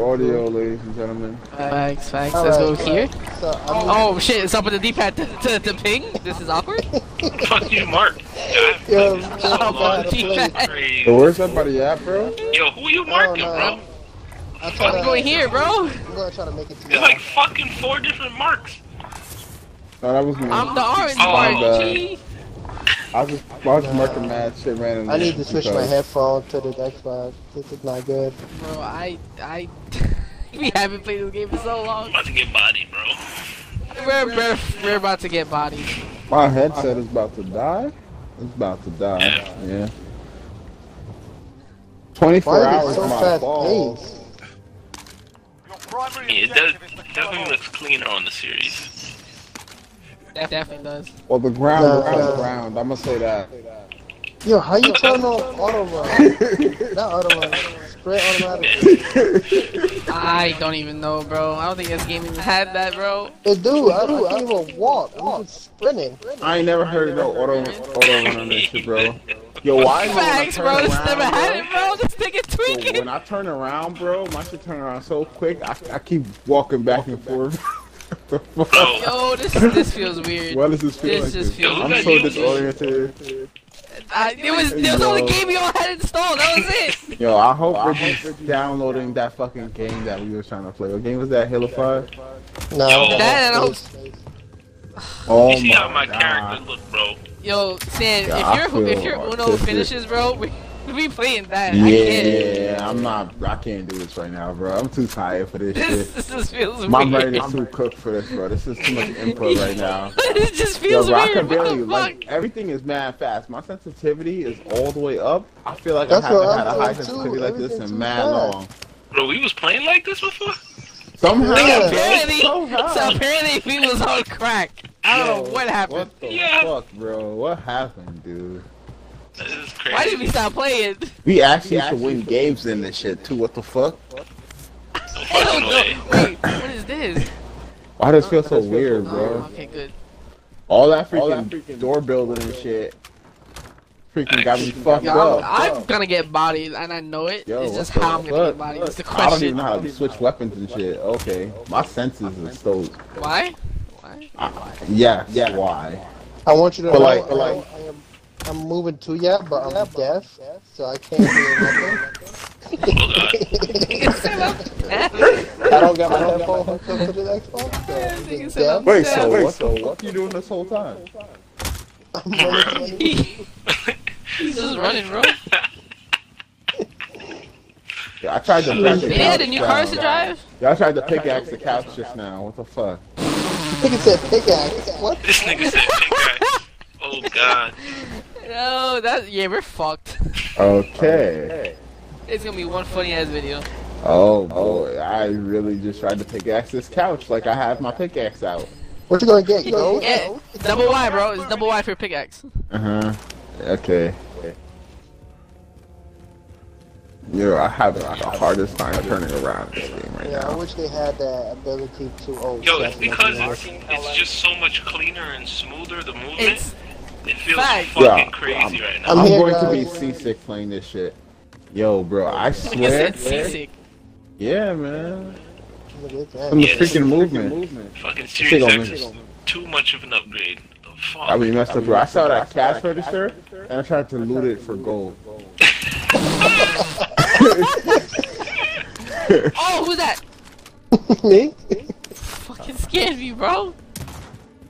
Salute your audio, ladies and gentlemen. Facts, facts. All Let's go here. So, Oh shit, it's up with the D-pad to, to, to ping. This is awkward. Fuck you, Mark. God, yo, this is yo, Oh, long. gotta play. D-pad. So where's everybody at, bro? Yo, who you marking, oh, no. bro? I'm trying I'm to going here, bro. I'm gonna try to make it to There's y'all. like fucking four different marks. No, that was me. I'm the orange Oh, part, bad. G. I was just, I was just marking mad shit randomly. I need to switch my because- headphone to the Xbox. This is not good. Bro, I, I, we haven't played this game in so I'm long. about to get bodied, bro. We're, we're, we're about to get bodied. My headset is about to die. It's about to die. Yeah. Yeah. 24 Why hours so my fast fault. paced? Yeah, it does definitely looks cleaner on the series. That definitely does. Well, the ground, No, the ground, no. ground. I'm gonna say that. Yo, how you turn on auto run? Not auto run. Sprint automatic. I don't even know, bro. I don't think this game even had that, bro. It do. I, do. I can't even walk. I'm just sprinting. I ain't never heard of no auto, auto run on this shit, bro. Yo, why? is it when I Facts, turn bro. This around, never had it, bro. This nigga Yo, tweaking. when I turn around, bro, my shit turn around so quick. I, I keep walking back and forth. The fuck? Oh, Yo, this this feels weird. Why does this feel This like? just feels I'm so disoriented. I, it was it was the only game y'all had installed. That was it. Yo, I hope we're just downloading that fucking game that we were trying to play. What game was that? Halo 5? No. Yo. That I hope- Oh you see how my God. character look, bro? Yo, Stan, Yeah, I if your if feel your Uno artistic. finishes, bro, we we playing that. Yeah, I'm not. I can't do this right now, bro. I'm too tired for this This, shit. this just feels My weird. brain is too cooked for this, bro. This is too much input right now. it just Yo, feels bro, I can barely the like everything is mad fast. My sensitivity is all the way up. I feel like That's I haven't had a I'm high feeling, too. sensitivity like this Everything's in mad fast. long. Bro, we was playing like this before? Somehow, Yeah. Apparently, it's so so apparently we was on crack. I don't know what happened. What the Yeah. fuck, bro? What happened, dude? This Why did we stop playing? We actually used to win games in this shit too. What the fuck? No Hell no. Wait, what is this? Why does it feel so weird, Oh, bro? okay, good. All that freaking door building and shit. Freaking got me fucked Yo, up. I'm, I'm gonna get bodied, and I know it. Yo, it's just how I'm gonna get fuck? bodied. It's the question. I don't even know how to switch weapons and shit. Okay, my senses are so. Why? Why? Yeah, yeah. Why? I want you to But like- I, but like- I am, I'm moving to ya, but I'm deaf, so I can't hear nothing. God. I don't got my headphone hooked up to the Xbox, so I'm Nigga just said deaf. I'm Wait, so what the fuck you doing this whole time? I'm running, running. He's just running, bro. Yeah, I tried to break the couch a new cars to drive. Yeah, I tried to pickaxe the couch just now. What the fuck? Nigga said pickaxe. What? This nigga said pickaxe. Oh, God. No, that yeah, we're fucked. Okay. It's gonna be one funny ass video. Oh boy, I really just tried to pickaxe this couch like I have my pickaxe out. What you gonna get? Yo? Yeah, double Y, bro. It's double Y for pickaxe. Uh huh. Okay. Yo, I have like, the hardest time turning around this game right Yeah, I wish they had that ability to. Oh, Yo, it's because it's, it's just so much cleaner and smoother, the movement. It's it feels facts. fucking Yeah, crazy right now. I'm I'm here, going to be seasick playing this shit. Yo, bro, I nigga swear. said seasick. Yeah, man. Look at that. From the Yeah. freaking movement. Fucking Shit Series X is too much of an upgrade. The fuck? I mean, messed up, bro. I saw that cash register and I tried to loot it for gold. Oh, who's that? Me? Fucking scared me, bro.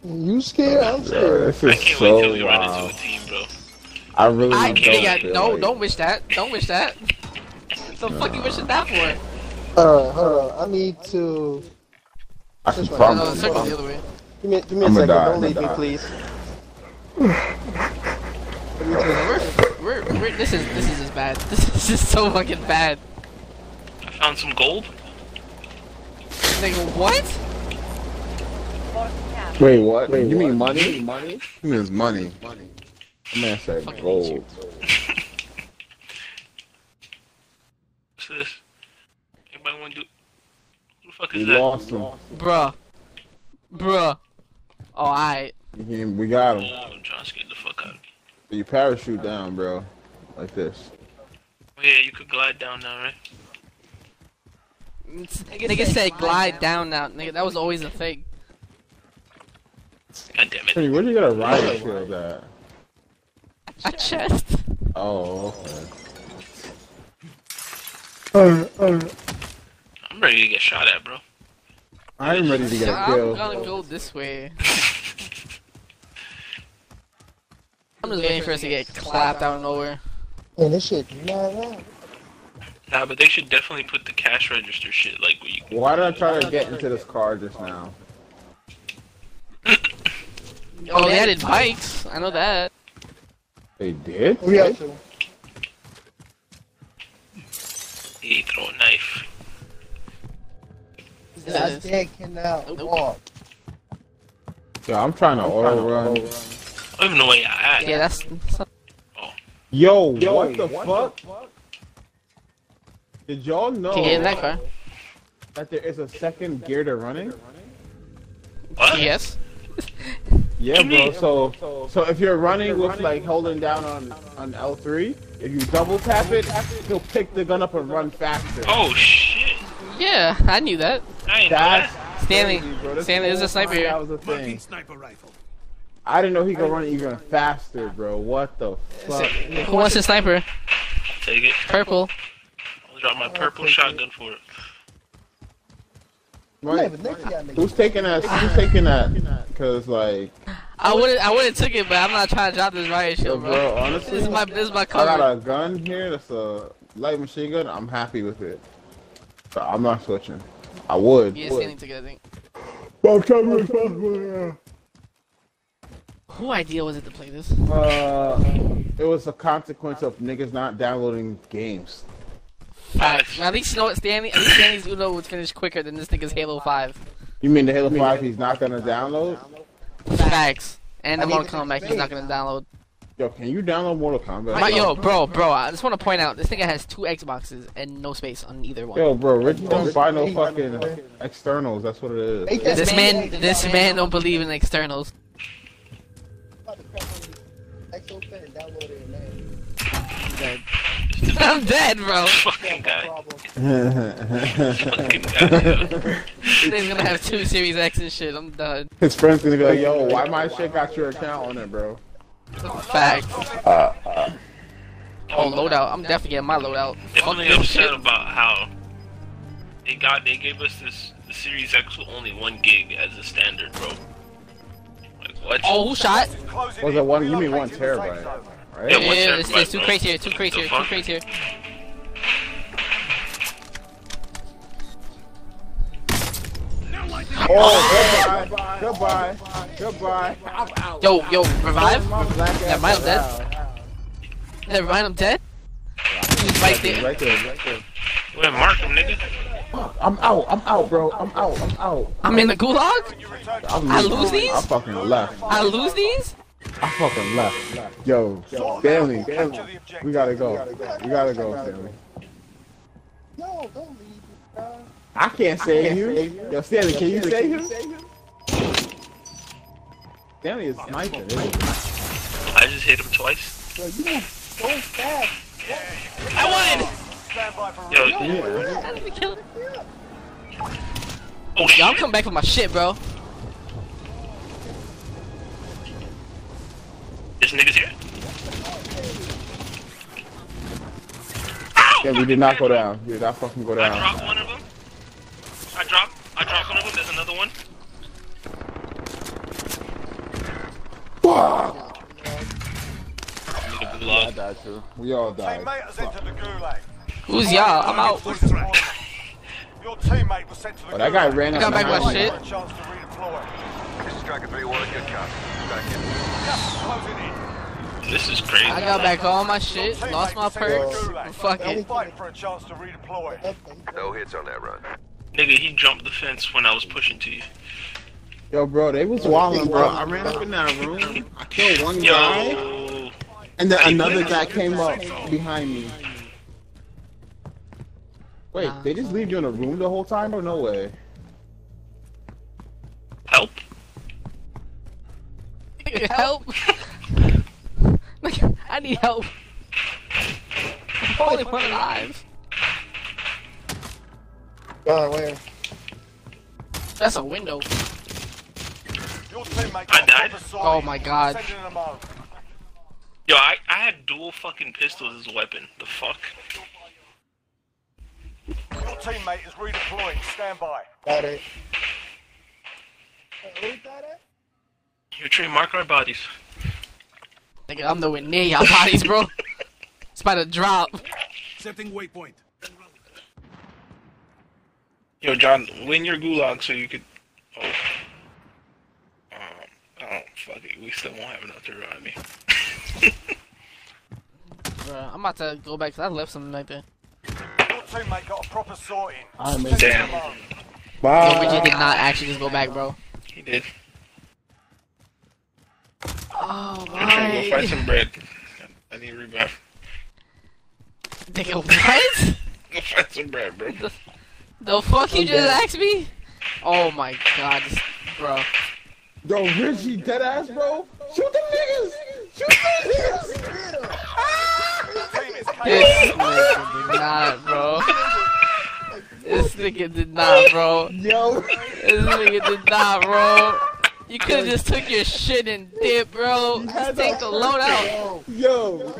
You scared? I'm scared. this I is can't wait till so we run into a team, bro. I really I don't can't. Yeah, feel no, like- don't wish that. Don't wish that. the fuck you wishing that for? Uh, Alright, hold on. I need to. I can This one. Promise. the circle the other way. Give me, give me a I'ma second. die, Don't I'ma leave me, please. We're, we're, we're, this is this is just bad. This is just so fucking bad. I found some gold. Nigga, what? Wait, what? you mean money? Money? He means money. Money. Man said Fucking gold. What's this? Anybody want to do? Who the fuck We is that? lost him. Bruh. Bruh. Oh, alright. He- We got him. I'm trying to get the fuck out. You parachute down, bro. Like this. Oh, yeah, you could glide down now, right? Nigga said glide down now. Nigga, that was always a thing. God damn it. Hey, where'd you get a riot shield at? A chest. Oh, okay. I'm ready to get shot at, bro. I'm ready to get a I'm gonna go this way. I'm just waiting for us to get clapped out of nowhere. Man, this shit mad out. Nah, but they should definitely put the cash register shit like where you. Why did I try to get into this car just now? Oh, they added bikes. I know that. They did? We got to. He throw a knife. That dead cannot Nope. walk. Yo, I'm trying to auto run. I don't even know where you at. Yeah, that's. Yo, what the fuck? Did y'all know Can you get in that car? that there is a second gear to running? What? Yes. Yeah, bro. So, so if you're running with like holding down on on L3, if you double tap it, he'll pick the gun up and run faster. Oh shit! Yeah, I knew that. I ain't That's that. Stanley, crazy, Stanley, is a sniper here. That was a thing. Sniper rifle. I didn't know he could run even faster, bro. What the fuck? Who wants a sniper? Take it. Purple. I'll drop my purple shotgun for it. I'm not Right. even next to y'all niggas. Who's taking that? Who's taking that? Cause like, I would I would have took it, but I'm not trying to drop this riot yo, shield, bro. bro, honestly, This is my this is my I got a gun here that's a light machine gun. I'm happy with it. But I'm not switching. I would. Yeah, Stanley took it. I think. But I'm to responsible, Who idea was it to play this? Uh, it was a consequence of niggas not downloading games. Facts. At least you know what Stanley. At least Stanley's Uno would finish quicker than this nigga's Halo Five. You mean the Halo 5 he's not gonna download? Facts. And the Mortal Kombat he's not gonna download. Yo, can you download Mortal Kombat? My, yo, bro, bro, I just want to point out this nigga has two Xboxes and no space on either one. Yo, bro, Rich don't buy no fucking externals. That's what it is. This man, man- this man don't believe in externals. about I'm dead, bro. Fucking guy. Fucking guy. He's gonna have two Series X and shit. I'm done. His friends gonna be like, yo, why my shit got your account on it, bro? Fact. Uh, uh. Oh, loadout. I'm definitely getting my loadout. Fuck Definitely this upset shit. about how they got they gave us this the Series X with only one gig as a standard, bro. Like what? Oh, who shot? Was it one? You mean one terabyte, Yeah, right? one Yeah, there's, terabyte, there's two bro. crates here, two crates The here, two crates here. Oh, goodbye, goodbye, goodbye. I'm out. Yo, yo, revive? My black ass Never mind, I'm dead. out. Never mind, I'm dead. He's right there. Right there, right there. Wait, mark him, nigga. I'm out. I'm out, bro. I'm out. I'm out. I'm in the gulag? I'm I lose these? I fucking left. I lose these? I fucking left. Yo, Stanley, Stanley, we gotta go. We gotta go, Stanley. Yo, don't leave, bro. I can't save you. Yo, Stanley, can you save him? Stanley is sniping. I just hit him twice. Yo, you move so fast. I won! Yo, Yeah. I didn't kill him. oh Yo, I'm shit. coming back for my shit, bro. This nigga's here. Yeah, we did not go down. We did not fucking go down. I dropped one of them. I dropped. I dropped one of them. There's another one. Nigga I died too. We all died. Teammate has entered the gulag. Who's y'all? I'm out. Your teammate was sent to the Oh, that guy ran I out. got back my behind shit. Me. For a chance to redeploy. This is 3-1, good copy. Back in. Gas closing in. This is crazy. I got back all my shit, lost my was sent to the perks. gulag. Fuck it. Fight for a chance to redeploy. No hits on that run. Nigga, he jumped the fence when I was pushing to you. Yo, bro, they was wilding, bro. I ran up in that room. I killed one guy, and then another guy came up behind me. Wait, they just leave you in a room the whole time, or no way? Help. Help! Nigga, I need help. I'm only one alive. God, where? That's a window. I died. Oh my god. Sending them home. Yo, I, I had dual fucking pistols as a weapon. The fuck? Your teammate is redeploying. Stand by. Got it. Your train mark our bodies. Nigga, I'm nowhere near y'all bodies, bro. It's about to drop. Setting waypoint. Yo, John, win your gulag so you could. Oh. Um, oh, fuck it. We still won't have enough to run me. Bruh, I'm about to go back because I left something like that. Your teammate got a proper sorting. I made Sending Damn. them home. Yo, Reggie did not actually just go back, bro. He did. Oh, I'm trying to go find some bread. I need a revive. Nigga, what? Go find some bread, bro. The fuck you I'm just dead. asked me? Oh my god, this, bro. Yo, Richie, dead ass, bro. Shoot them niggas. Shoot them niggas. Your team is This nigga did not, bro. This nigga did not, bro. Yo, This nigga did not, bro. You could've just took your shit and dip, bro. Just take the load out. yo.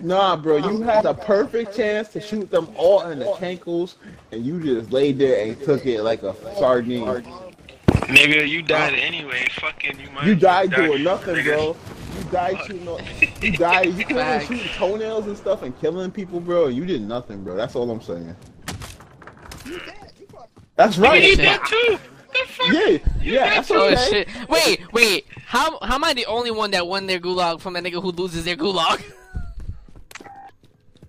Nah, bro, you had a perfect chance to shoot them all in the cankles, and you just laid there and took it like a sardine. Nigga, you died anyway. Fucking, you might. You died die, doing nothing, nigga. bro. You died shooting. all- You died. You couldn't Facts. shoot toenails and stuff and killing people, bro. You did nothing, bro. That's all I'm saying. That's right. He shit. did too. Yeah, yeah, that's Oh shit. Wait, wait. How how am I the only one that won their gulag from that nigga who loses their gulag?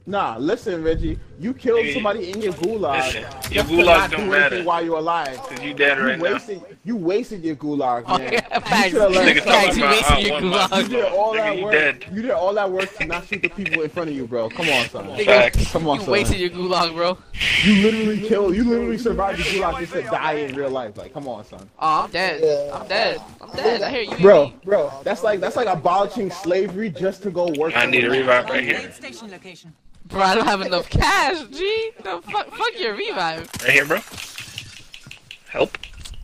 Nah, listen, Reggie. You killed Nigga, somebody in your gulag. Listen, your just to gulag not don't do matter. anything while you're alive. Cause you dead You right now. wasted, you wasted your gulag, Oh, man. yeah, You facts. should've Nigga Facts, you wasted I your won gulag. You did all Nigga, that work. dead. You did all that work to not shoot the people in front of you, bro. Come on, son. Facts. Come on, You son. wasted your gulag, bro. You literally killed. You literally survived the gulag just to die in real life. Like, come on, son. Oh, I'm dead. Yeah. I'm dead. I'm dead. I hear you. Bro, bro, that's like that's like abolishing slavery just to go work. I need a the- revive right here. Station location. Bro, I don't have enough cash, G. The fuck, fuck your revive. Right here, bro. Help.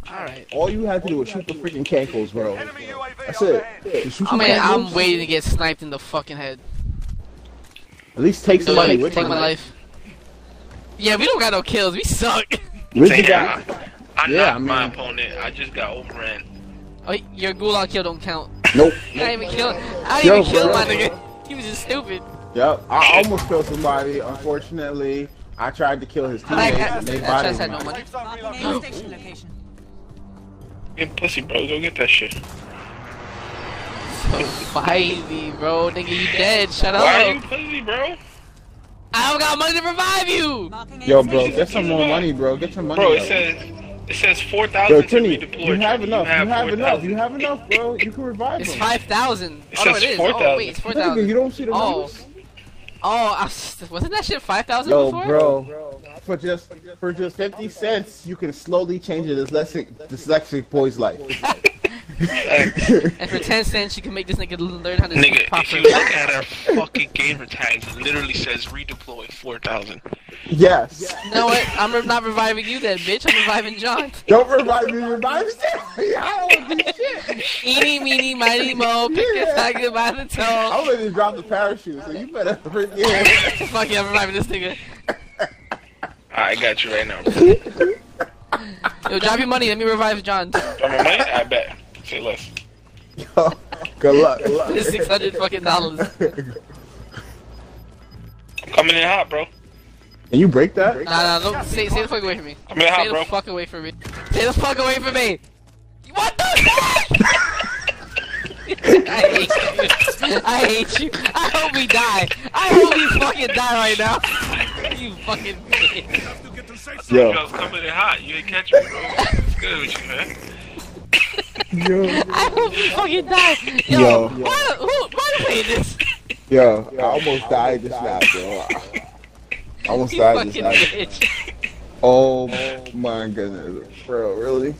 Alright. All you have to do is shoot the freaking cankles, bro. That's it. overhead. Just shoot I mean, I'm waiting to get sniped in the fucking head. At least take So, somebody take you. my life. Yeah, we don't got no kills. We suck. With you Damn. guys. I Yeah, knocked I my opponent. I just got overran. Oh, your gulag kill don't count. Nope. I didn't even kill. I didn't Yo, even kill bro. my nigga. He was just stupid. Yep. I almost killed somebody. Unfortunately, I tried to kill his I, teammates and they that bodied chest had him. no money. Safe zone Marking aid relocated. station location. Get pussy, bro. Go get that shit. Fight me, bro. Nigga, you dead. Shut up. Why are you pussy, bro? I don't got money to revive you. Yo, bro, get some more money, bro. Get some money. Bro, it up. says it says four Yo, thousand to Trini, redeploy. you have enough. You have, enough. You have enough, bro. You can revive It's him. five thousand. It Oh no, says it is. 4,000. Oh wait, it's four Nigga, you don't see the Oh. numbers? Oh, Oh, I was, wasn't that shit five thousand Yo, before? bro, for just for just fifty cents, you can slowly change a dyslexic dyslexic boy's life. And for ten cents, you can make this nigga learn how to speak Nigga, if properly. you look at our fucking gamer tags, it literally says redeploy 4,000. yes. You know what? I'm re- not reviving you then, bitch. I'm reviving John. Don't revive me. Revive me. I don't do shit. Eeny, meeny, miny, mo. Pick a tiger by the toe. I'm ready to drop the parachute, so you better freaking. Fuck yeah, I'm reviving this nigga. I got you right now, bro. Yo, drop your money. Let me revive John. Drop my money? I bet. Say less. Good luck. Good luck. It's six hundred fucking dollars. Coming in hot, bro. Can you break that? Nah, nah, don't stay, stay the fuck away from me. I'm in hot, Stay the bro. fuck away from me. Stay the fuck away from me. What the? fuck? I hate you. I hate you. I hope we die. I hope we fucking die right now. You fucking bitch. Have to get to safe zone. Yo, I was coming in hot. You ain't catching me, bro. It's good with you, man. Yo, I hope we fucking die. Yo, Yo. why, who, why do playing this? yo! I almost died just now, bro. I almost You died just fucking now. bitch. Oh my goodness, bro! Really?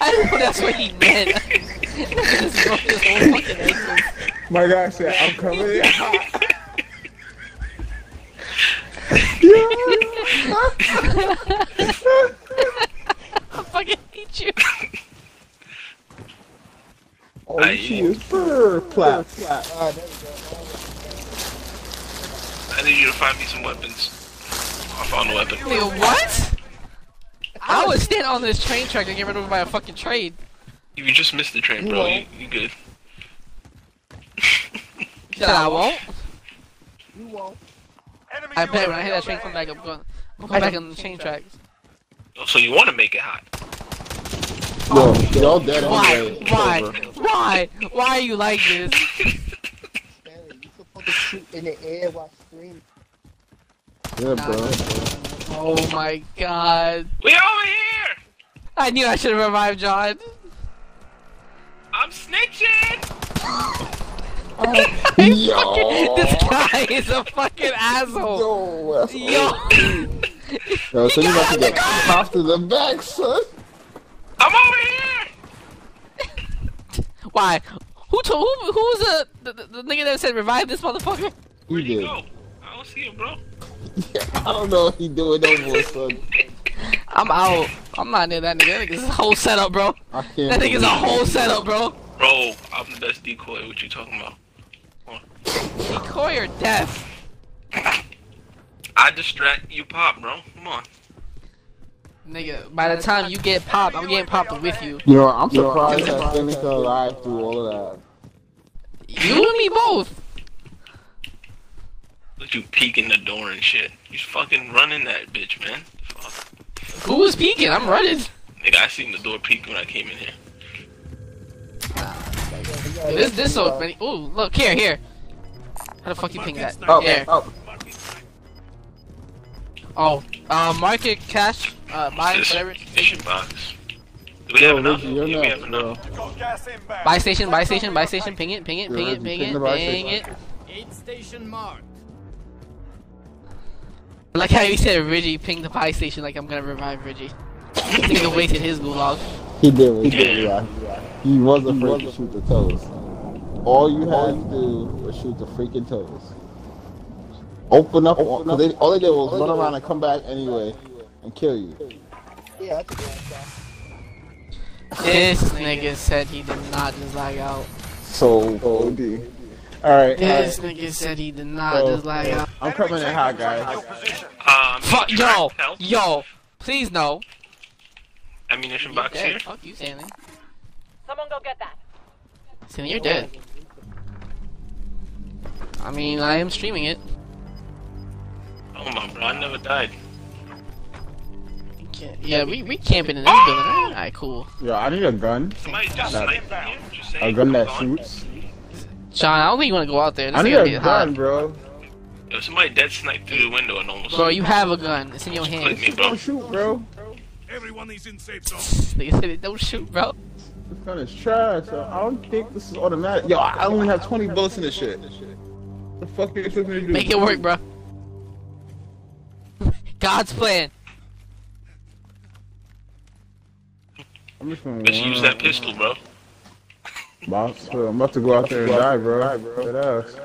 I don't know that's what he meant. This broke his whole fucking ankles. My guy said, "I'm coming in hot." yo, I fucking hate you. All you see is fur flap. Ah, there we go. I need you to find me some weapons. I found a weapon. Nigga, what? I was standing on this train track and get rid of by a fucking train. You just missed the train, bro. You, you good? Said I won't. You won't. I bet when I hit that train come back, I'm going. I'm going back on the train tracks. Oh, so you want to make it hot? Yo, y'all dead Why? anyway. Why? over. Why? Why are you like this? Stanley, you supposed to shoot in the air while screaming. Yeah, bro. Oh my god. We over here! I knew I should have revived John. I'm snitching! Yo. This guy is a fucking asshole. Yo, that's Yo. Yo, so you about to get popped to the back, son. I'm over here! Why? Who told? Who, who was the, the the nigga that said revive this motherfucker? Where'd He he did. go? I don't see him, bro. I don't know if he doing no more, son. I'm out. I'm not near that nigga. That nigga's a whole setup, bro. I can't. That nigga's a whole setup, bro. Bro, I'm the best decoy. What you talking about? Decoy or death? I distract you, pop, bro. Come on. Nigga, by the time you get popped, I'm getting popped with you. You know, I'm surprised that Stanley still alive through all of that. You and me both. Look you peeking the door and shit. You fucking running that bitch, man. Fuck. Who was peeking? I'm running. Nigga, I seen the door peek when I came in here. This this so many. Ooh, look here, here. How the fuck you ping that? Oh, Here. oh. Oh, uh, market cash, uh, buy whatever. mission box. Do we Yo, have enough? Richie, you're Yeah, we have bro. enough. Got gas inbound. Buy station, buy station, buy station. Ping it, ping it, ping it, ping it, ping Ping it, the ping it. station. Aid station marked. I Like how you said Reggie ping the buy station like I'm gonna revive Reggie. Nigga wasted his gulag. He did. He did. Yeah. He was afraid to shoot the toes. All you had to do was shoot the freaking toes. Open up. Cause they, all they did was run around and come back anyway and kill you. Yeah, that's a good shot. This nigga said he did not just lag out. So OD. All right. This nigga said he did not So- just lag out. I'm coming in hot, Your guys. Um, Fuck, yo, yo, please no. ammunition You're box dead. here. Fuck you, Stanley. Someone go get that. Stanley, you're dead. I mean, I am streaming it. Oh my bro, I never died. Yeah, we we camping in this ah! building. Alright, cool. Yo, I need a gun. Somebody just That- sniped me A gun that shoots. Sean, I don't think you want to go out there. This I need a get hot. gun, bro. Yo, somebody dead sniped through the window and almost Bro, you have a gun. It's in your clicked hand. me, bro. Don't shoot, bro. Everyone is in safe zone. Nigga said it. Don't shoot, bro. This gun is trash. So I don't think this is automatic. Yo, I only have 20 bullets in this shit. The fuck are you expect me to do? Make it work, bro. God's plan. I'm just gonna Let's use that pistol, bro. Boss, I'm about to go out there and die, bro. Dead ass.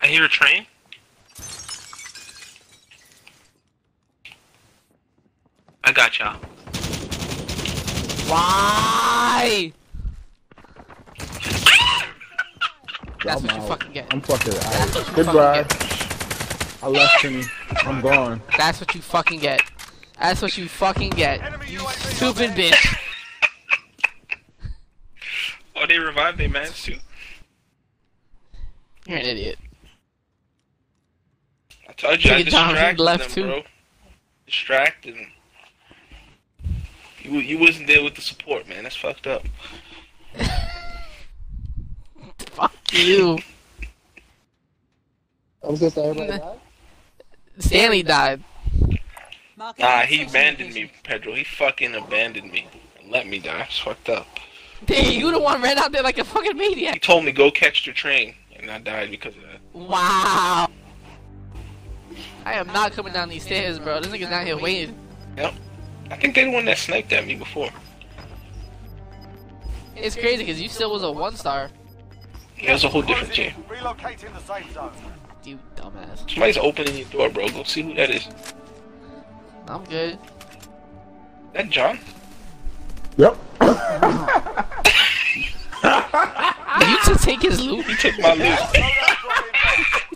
I hear a train. I got y'all. Why? That's what you out. fucking get. I'm fucking out. Goodbye. Fucking get. I left him. I'm gone. That's what you fucking get. That's what you fucking get. You stupid bitch. Oh, they revived their mans too. You're an idiot. I told you I Take it down, he distracted left them, too. bro. Distracted them. You you wasn't there with the support, man. That's fucked up. Fuck you. I was gonna say everybody died. Stanley died. Nah, he abandoned me, Pedro. He fucking abandoned me and let me die. It's fucked up. Dang, you the one ran out there like a fucking maniac. He told me go catch the train, and I died because of that. Wow. I am not coming down these stairs, bro. This nigga's down here waiting. Yep. I think they're the one that sniped at me before. It's crazy because you still was a one star. It was a whole different team. Relocating the safe zone. You dumbass. Somebody's opening your door, bro. Go see who that is. I'm good. That John? Yep. You just take his loot. He took my loot.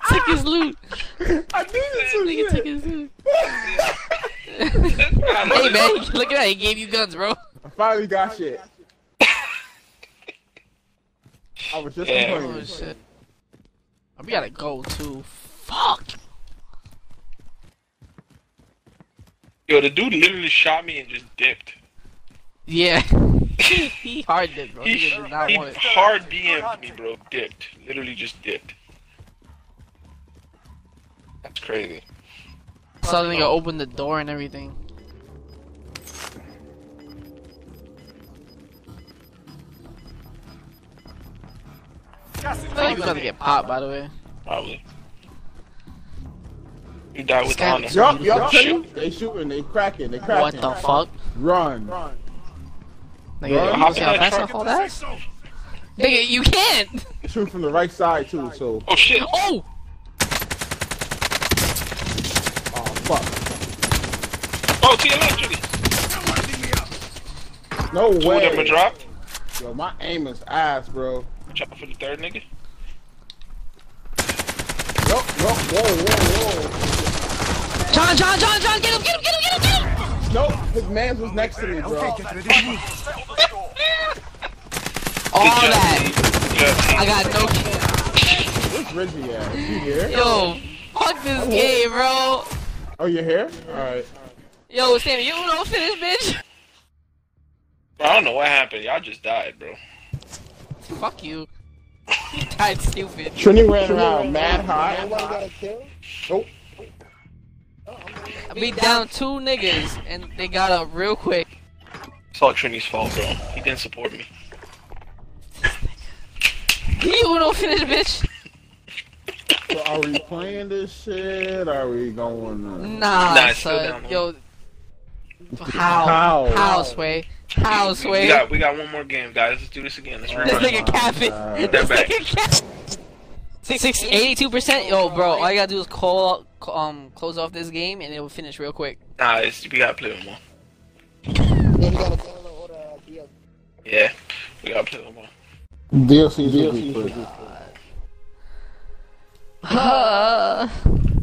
He took his loot. I needed some Nigga took shit. his loot. hey man, look at that. He gave you guns, bro. I finally got shit. I was just Yeah. Oh complaining. shit. We gotta go to Fuck. Yo, the dude literally shot me and just dipped. Yeah. he hard did, bro. He, He did not he want it. hard DM'd me, bro. Dipped. Literally just dipped. That's crazy. Saw the nigga open the door and everything. I feel like we about to get popped, by the way. Probably. You die with Scam- honor. Yup, yup. Shoot. They shooting, they cracking, they cracking. What the fuck? Run. Nigga, Bro, you hop see in how that fast I fall that? Nigga, you can't! Shoot from the right side too, so. Oh shit. Oh! Oh, fuck. Oh, to your left, Julie. No Two of them are way. dropped. Yo, my aim is ass, bro. Watch out for the third nigga. Yup, yup, whoa, whoa, whoa. John, John, John, John, get him, get him, get him, get him, get him! Nope, his man was next to me, bro. settle the score. All Good job, that. Good job, team. I got no Where's Reggie at? Is he here? Yo, fuck this oh, game, bro. Oh, you're here? Alright. Yo, Sam, you don't finish, bitch. I don't know what happened. Y'all just died, bro. Fuck you. You died stupid. Trini ran around mad high. Nobody got a kill? Nope. I beat down two niggas, and they got up real quick. It's all Trini's fault, bro. He didn't support me. You don't finish, bitch. So are we playing this shit? Are we going to... Nah, Nah, son. Yo, how? How? How, Sway? How, We got we got one more game, guys. Let's do this again. Let's This rematch. nigga capping. God. This They're back. nigga capping. 82%? Yo, bro, all you gotta do is call, um, close off this game, and it will finish real quick. Nah, it's, we gotta play one more. Yeah, you gotta download all the DLC. Yeah, we gotta play one more. DLC, DLC,